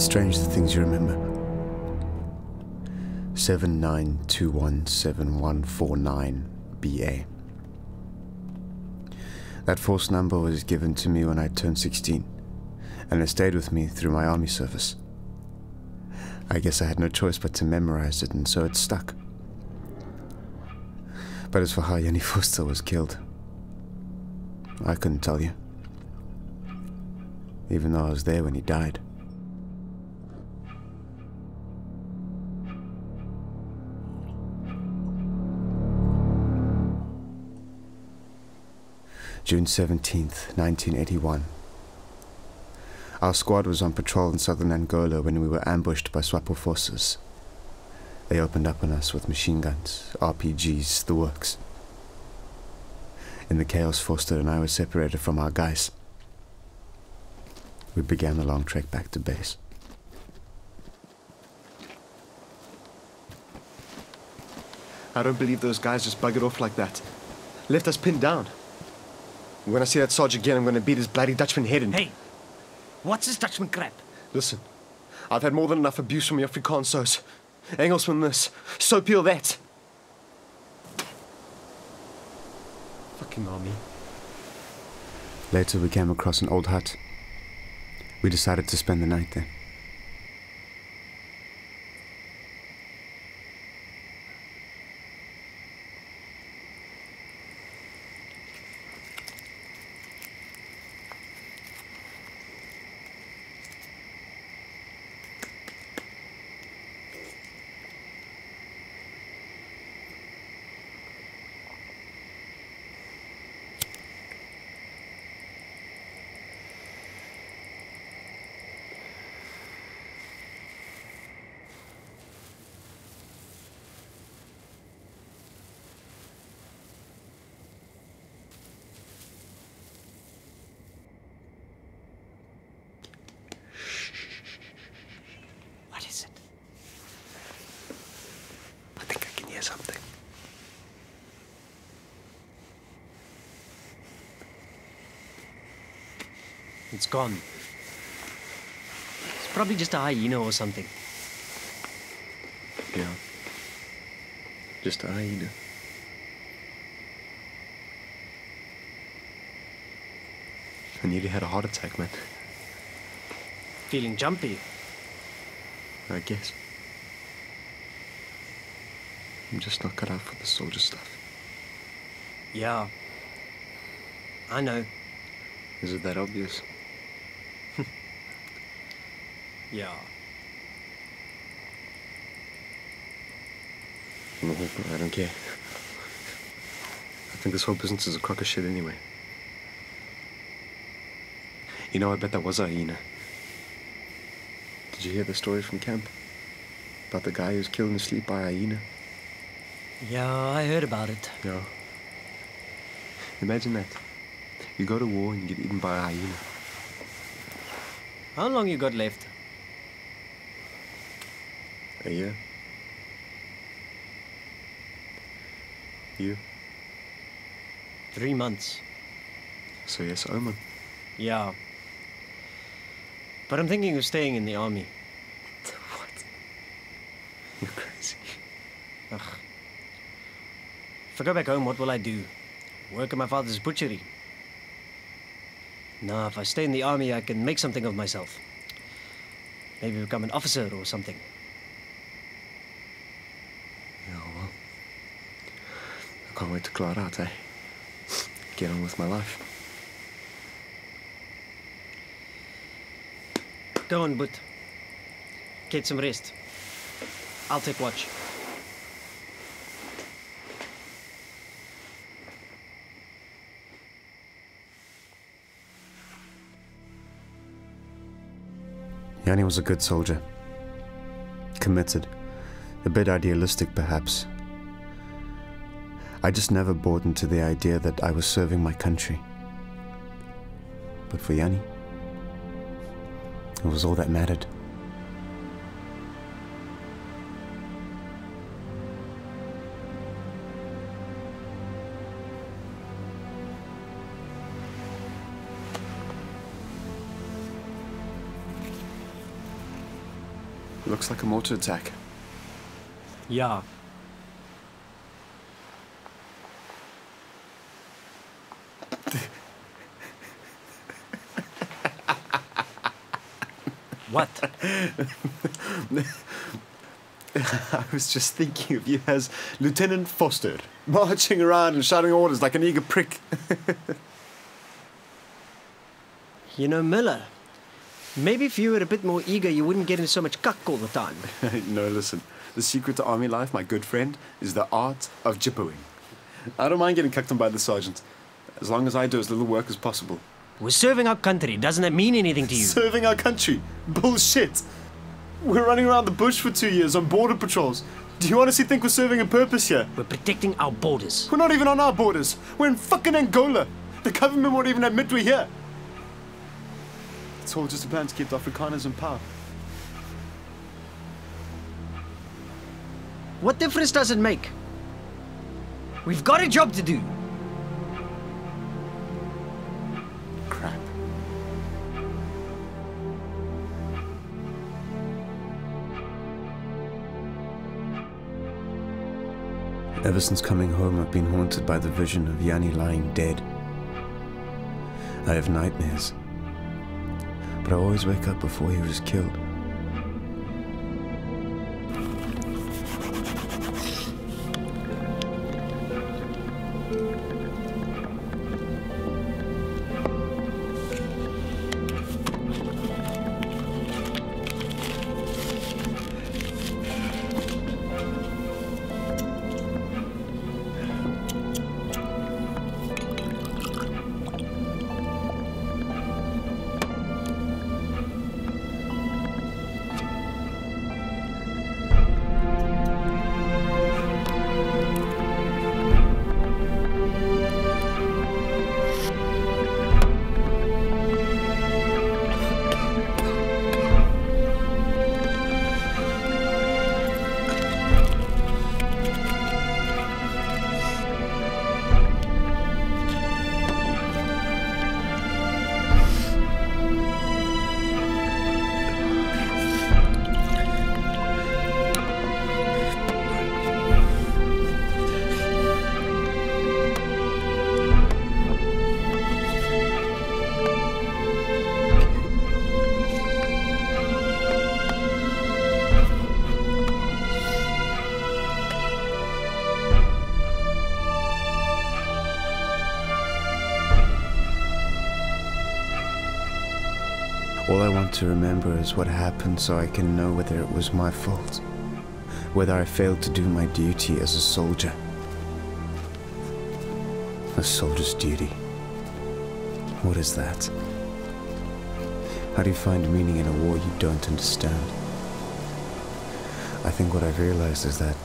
Strange the things you remember. 79217149BA. That force number was given to me when I turned 16, and it stayed with me through my army service. I guess I had no choice but to memorize it, and so it stuck. But as for how Yanni Foster was killed, I couldn't tell you. Even though I was there when he died. June 17th, 1981. Our squad was on patrol in southern Angola when we were ambushed by SWAPO forces. They opened up on us with machine guns, RPGs, the works. In the chaos, Foster and I were separated from our guys. We began the long trek back to base. I don't believe those guys just buggered off like that. Left us pinned down. When I see that sergeant again, I'm going to beat his bloody Dutchman head in. Hey, what's this Dutchman crap? Listen, I've had more than enough abuse from your Afrikaansos. Engelsman this, soutpiel that. Fucking army. Later, we came across an old hut. We decided to spend the night there. It's gone. It's probably just a hyena or something. Yeah. Just a hyena. I nearly had a heart attack, man. Feeling jumpy. I guess. I'm just not cut out for the soldier stuff. Yeah. I know. Is it that obvious? Yeah. I don't care. I think this whole business is a crock of shit anyway. You know, I bet that was a hyena. Did you hear the story from camp? About the guy who was killed in his sleep by a hyena? Yeah, I heard about it. Yeah. Imagine that. You go to war and you get eaten by a hyena. How long you got left? A year. You. Three months. So yes, Omen. Yeah. But I'm thinking of staying in the army. What? You're crazy. Ugh. If I go back home, what will I do? Work at my father's butchery. Nah, if I stay in the army, I can make something of myself. Maybe become an officer or something. Yeah, well. I can't wait to clear out, eh? Get on with my life. Go on, but get some rest. I'll take watch. Yanni was a good soldier. Committed. A bit idealistic, perhaps. I just never bought into the idea that I was serving my country. But for Yanni, it was all that mattered. Looks like a mortar attack. Yeah. What? I was just thinking of you as Lieutenant Foster, marching around and shouting orders like an eager prick. You know, Miller, maybe if you were a bit more eager, you wouldn't get in so much kak all the time. no, listen. The secret to army life, my good friend, is the art of jippoing. I don't mind getting kakked on by the sergeant, as long as I do as little work as possible. We're serving our country. Doesn't that mean anything to you? Serving our country? Bullshit! We're running around the bush for two years on border patrols. Do you honestly think we're serving a purpose here? We're protecting our borders. We're not even on our borders. We're in fucking Angola. The government won't even admit we're here. It's all just a plan to keep the Afrikaners in power. What difference does it make? We've got a job to do. Ever since coming home, I've been haunted by the vision of Yanni lying dead. I have nightmares, but I always wake up before he was killed. Want to remember is what happened so I can know whether it was my fault, whether I failed to do my duty as a soldier. A soldier's duty. What is that? How do you find meaning in a war you don't understand? I think what I've realized is that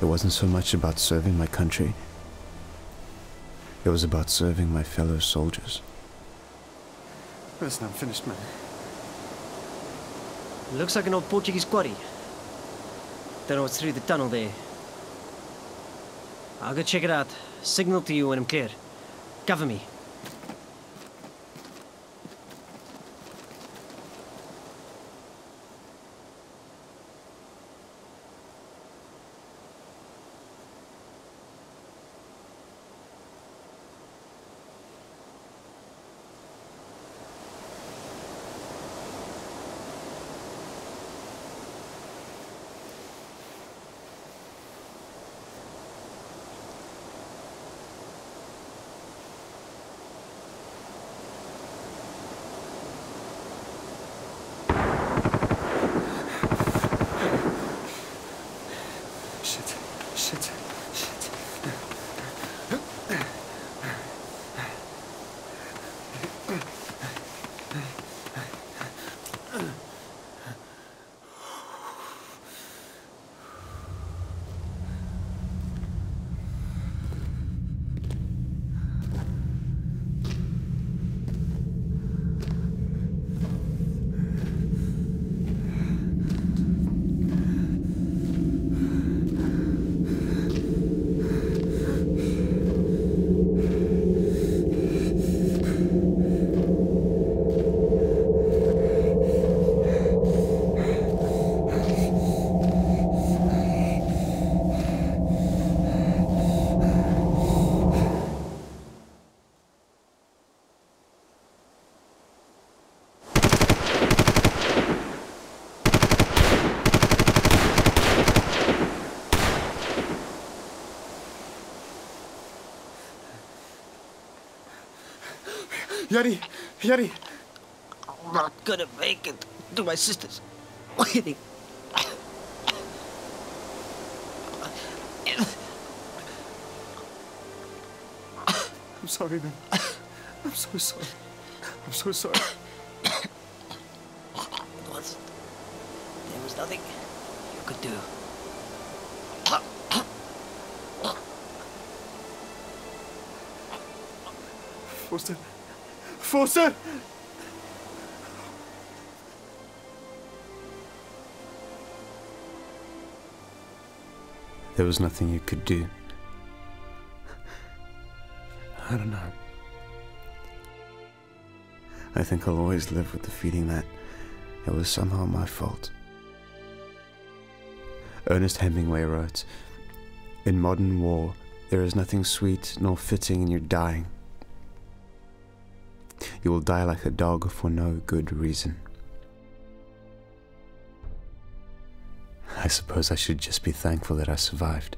it wasn't so much about serving my country, it was about serving my fellow soldiers. Listen, I'm finished, man. Looks like an old Portuguese quarry. Don't know what's through the tunnel there. I'll go check it out. Signal to you when I'm clear. Cover me. Yuri, Yuri. I'm not gonna make it to my sister's wedding. I'm sorry, man. I'm so sorry. I'm so sorry. Was. There was nothing you could do. There was nothing you could do. I don't know. I think I'll always live with the feeling that it was somehow my fault. Ernest Hemingway wrote In modern war, there is nothing sweet nor fitting in your dying. You will die like a dog for no good reason. I suppose I should just be thankful that I survived.